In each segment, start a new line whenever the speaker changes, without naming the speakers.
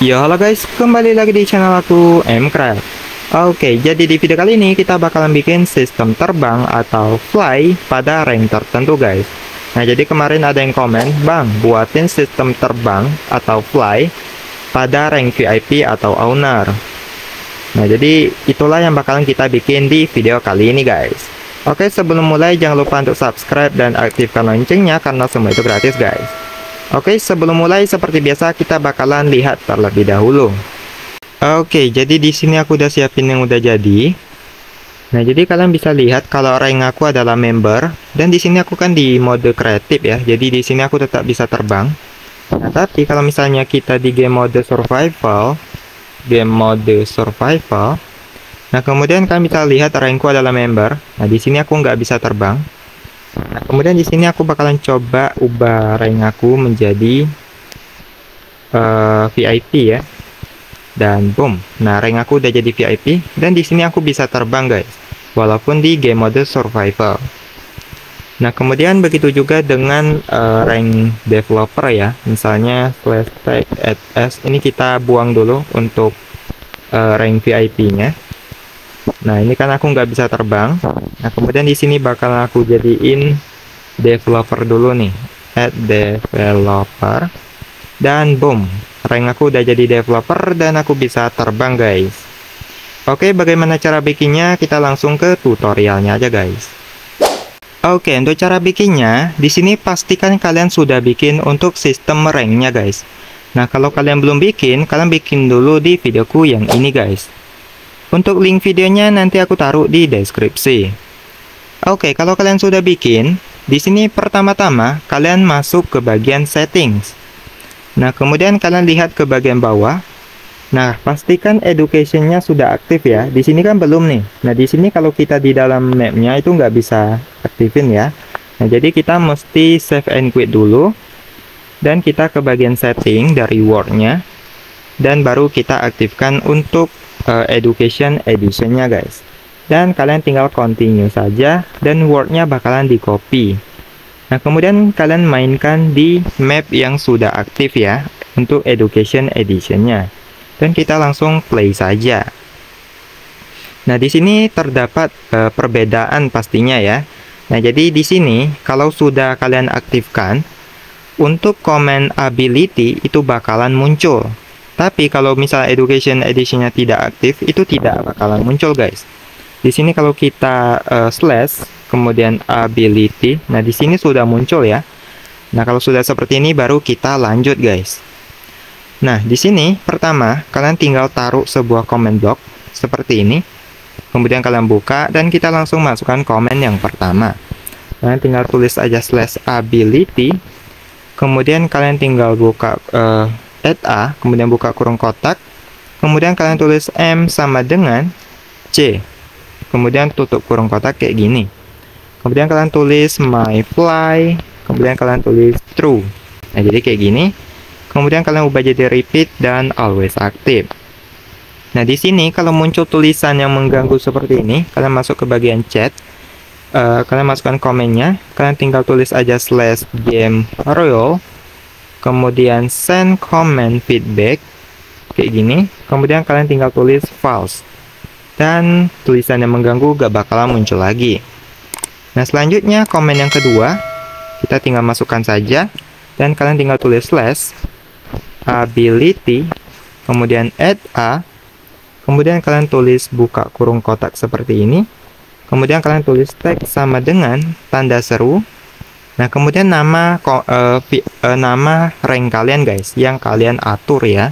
Yo halo guys, kembali lagi di channel aku Mcraft Oke, jadi di video kali ini kita bakalan bikin sistem terbang atau fly pada rank tertentu guys. Nah jadi kemarin ada yang komen, Bang buatin sistem terbang atau fly pada rank VIP atau owner. Nah jadi itulah yang bakalan kita bikin di video kali ini guys. Oke sebelum mulai jangan lupa untuk subscribe dan aktifkan loncengnya karena semua itu gratis guys Oke sebelum mulai seperti biasa kita bakalan lihat terlebih dahulu Oke, jadi di sini aku udah siapin yang udah jadi. Nah, jadi kalian bisa lihat kalau rank aku adalah member dan di sini aku kan di mode kreatif ya. Jadi di sini aku tetap bisa terbang. Nah, tapi kalau misalnya kita di game mode survival, game mode survival, nah kemudian kalian bisa lihat rankku adalah member. Nah, di sini aku nggak bisa terbang. Nah, kemudian di sini aku bakalan coba ubah rank aku menjadi uh, eh, VIP ya. Dan boom. Nah rank aku udah jadi VIP dan di sini aku bisa terbang guys. Walaupun di game mode survival. Nah kemudian begitu juga dengan uh, rank developer ya. Misalnya slash tag at s. Ini kita buang dulu untuk uh, rank VIP nya nah ini kan aku nggak bisa terbang. Nah kemudian di sini bakal aku jadiin developer dulu nih. At developer. Dan boom rank aku udah jadi developer dan aku bisa terbang guys. Oke bagaimana cara bikinnya? Kita langsung ke tutorialnya aja guys. Oke untuk cara bikinnya di sini pastikan kalian sudah bikin untuk sistem ranknya guys. Nah kalau kalian belum bikin kalian bikin dulu di videoku yang ini guys Untuk link videonya nanti aku taruh di deskripsi Oke kalau kalian sudah bikin di sini pertama-tama kalian masuk ke bagian settings Nah, kemudian kalian lihat ke bagian bawah. Nah, pastikan educationnya sudah aktif ya. Di sini kan belum nih. Nah, di sini kalau kita di dalam mapnya itu nggak bisa aktifin ya. Nah, jadi kita mesti save and quit dulu. Dan kita ke bagian setting dari wordnya. Dan baru kita aktifkan untuk uh, education editionnya guys. Dan kalian tinggal continue saja. Dan wordnya bakalan di copy. Nah, kemudian kalian mainkan di map yang sudah aktif ya untuk Education Editionnya. Dan kita langsung play saja. Nah, di sini terdapat e, perbedaan pastinya ya. Nah, jadi di sini kalau sudah kalian aktifkan untuk command ability itu bakalan muncul. Tapi kalau misalnya Education Editionnya tidak aktif, itu tidak bakalan muncul guys. Di sini kalau kita uh, slash kemudian ability. Nah, di sini sudah muncul ya. Nah, kalau sudah seperti ini baru kita lanjut, guys. Nah, di sini pertama kalian tinggal taruh sebuah comment block seperti ini. Kemudian kalian buka dan kita langsung masukkan komen yang pertama. Kalian tinggal tulis aja slash ability. Kemudian kalian tinggal buka uh, add a, kemudian buka kurung kotak. Kemudian kalian tulis m sama dengan c. Kemudian tutup kurung kotak kayak gini. Kemudian kalian tulis my fly. Kemudian kalian tulis true. Nah jadi kayak gini. Kemudian kalian ubah jadi repeat dan always active nah di sini kalau muncul tulisan yang mengganggu seperti ini kalian masuk ke bagian chat. Uh, kalian masukkan komennya. Kalian tinggal tulis aja slash game royal kemudian send comment feedback kayak gini. Kemudian kalian tinggal tulis false. Dan tulisan yang mengganggu gak bakalan muncul lagi. Nah, selanjutnya komen yang kedua, kita tinggal masukkan saja. Dan kalian tinggal tulis slash ability, kemudian add a, kemudian kalian tulis buka kurung kotak seperti ini, kemudian kalian tulis tag sama dengan tanda seru. Nah, kemudian nama uh, nama rank kalian guys yang kalian atur ya.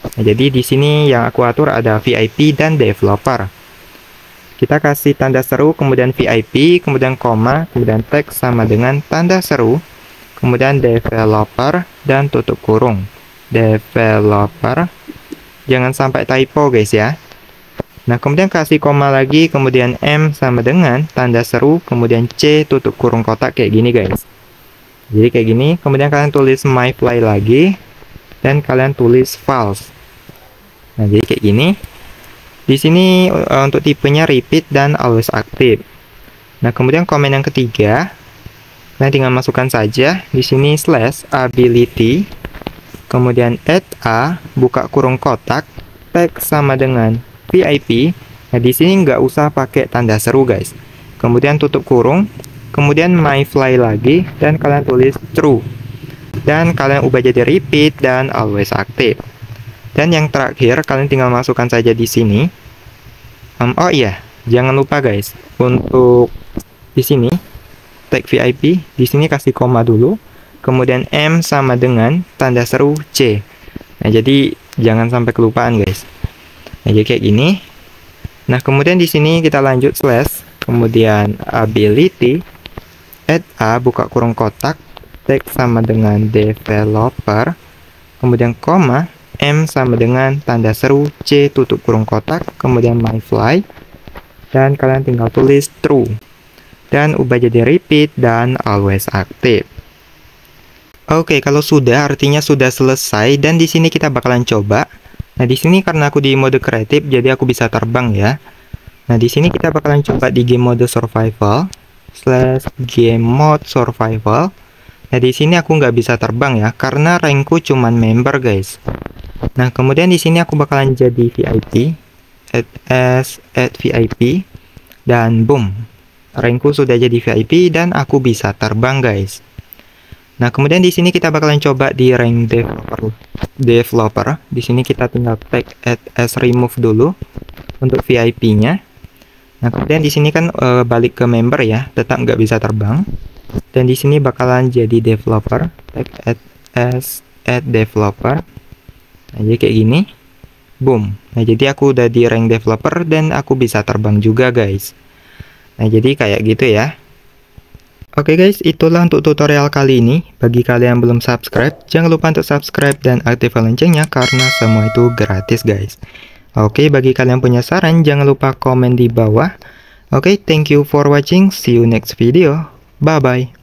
Nah, jadi di sini yang aku atur ada VIP dan developer. Kita kasih tanda seru, kemudian VIP, kemudian koma, kemudian teks sama dengan tanda seru, kemudian developer, dan tutup kurung. Developer, jangan sampai typo guys ya. Nah, kemudian kasih koma lagi, kemudian M sama dengan tanda seru, kemudian C tutup kurung kotak kayak gini guys. Jadi kayak gini, kemudian kalian tulis my fly lagi, dan kalian tulis false. Nah, jadi kayak gini. Di sini uh, untuk tipenya repeat dan always active. Nah, kemudian komen yang ketiga, nah tinggal masukkan saja di sini slash ability. kemudian add A, buka kurung kotak, tag sama dengan VIP. Nah, di sini nggak usah pakai tanda seru, guys. Kemudian tutup kurung, kemudian my fly lagi, dan kalian tulis true. Dan kalian ubah jadi repeat dan always active. Dan yang terakhir, kalian tinggal masukkan saja di sini. Um, oh iya, jangan lupa guys, untuk di sini tag VIP, di sini kasih koma dulu kemudian M sama dengan tanda seru C. Nah, jadi jangan sampai kelupaan, guys. Nah, jadi kayak gini. Nah, kemudian di sini kita lanjut slash, kemudian ability, add A, buka kurung kotak, tag sama dengan developer, kemudian koma, M sama dengan tanda seru C tutup kurung kotak, kemudian my fly, dan kalian tinggal tulis true. Dan ubah jadi repeat dan always active. Oke, kalau sudah artinya sudah selesai dan di sini kita bakalan coba. Nah, di sini karena aku di mode kreatif jadi aku bisa terbang ya. Nah, di sini kita bakalan coba di game mode survival slash game mode survival. Nah, di sini aku nggak bisa terbang ya karena rankku cuman member, guys. Nah, kemudian di sini aku bakalan jadi VIP add as add VIP dan boom. Rankku sudah jadi VIP dan aku bisa terbang, guys. Nah, kemudian di sini kita bakalan coba di rank developer. Developer. Di sini kita tinggal tag add as remove dulu untuk VIP-nya. Nah, kemudian di sini kan e, balik ke member ya, tetap nggak bisa terbang. Dan di sini bakalan jadi developer, tag add as add developer. Nah, jadi kayak gini. Boom. Nah, jadi aku udah di rank developer dan aku bisa terbang juga, guys. Nah, jadi kayak gitu ya. Oke guys, itulah untuk tutorial kali ini. Bagi kalian yang belum subscribe, jangan lupa untuk subscribe dan aktifkan loncengnya karena semua itu gratis guys. Oke, bagi kalian punya saran, jangan lupa komen di bawah. Oke, thank you for watching. See you next video. Bye-bye.